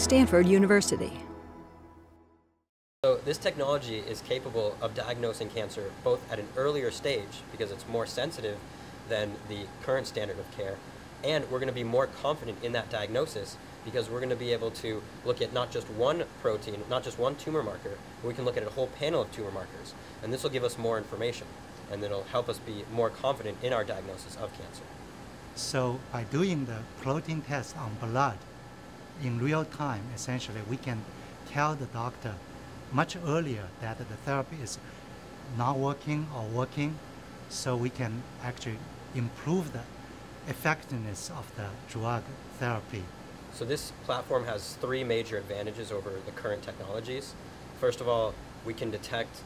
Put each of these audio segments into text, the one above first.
Stanford University. So this technology is capable of diagnosing cancer both at an earlier stage because it's more sensitive than the current standard of care and we're going to be more confident in that diagnosis because we're going to be able to look at not just one protein, not just one tumor marker, but we can look at a whole panel of tumor markers. And this will give us more information and it'll help us be more confident in our diagnosis of cancer. So by doing the protein test on blood in real time, essentially, we can tell the doctor much earlier that the therapy is not working or working, so we can actually improve the effectiveness of the drug therapy. So this platform has three major advantages over the current technologies. First of all, we can detect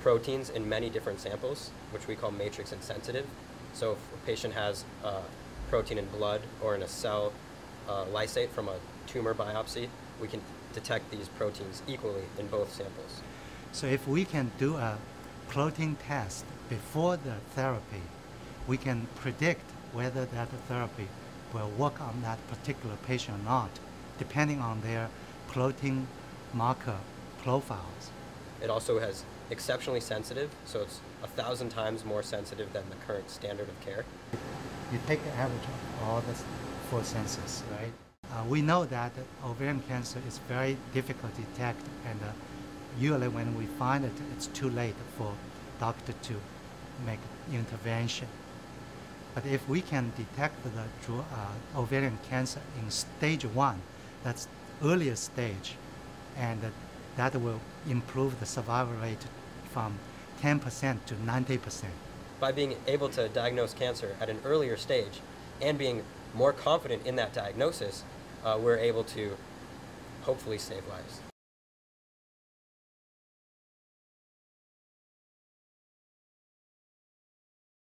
proteins in many different samples, which we call matrix insensitive. So if a patient has a protein in blood or in a cell uh, lysate from a tumor biopsy, we can detect these proteins equally in both samples. So if we can do a protein test before the therapy, we can predict whether that therapy will work on that particular patient or not, depending on their protein marker profiles. It also has exceptionally sensitive, so it's a thousand times more sensitive than the current standard of care. You take the average of all the four senses, right? Uh, we know that ovarian cancer is very difficult to detect, and uh, usually when we find it, it's too late for doctor to make intervention. But if we can detect the uh, ovarian cancer in stage one, that's earliest stage, and that will improve the survival rate from 10% to 90%. By being able to diagnose cancer at an earlier stage and being more confident in that diagnosis, uh, we're able to hopefully save lives.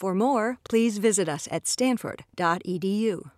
For more, please visit us at stanford.edu.